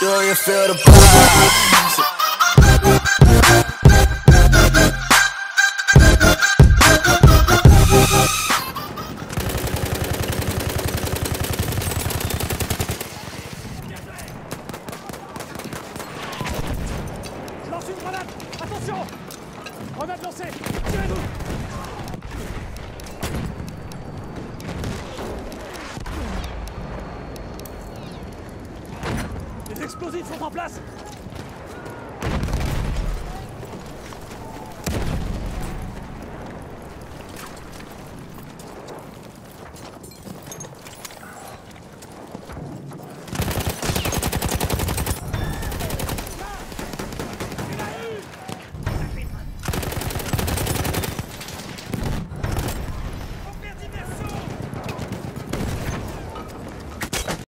Do you feel the vibes? Je lance une grenade. Attention. Grenade lancée. Tirez-vous explosifs sont en place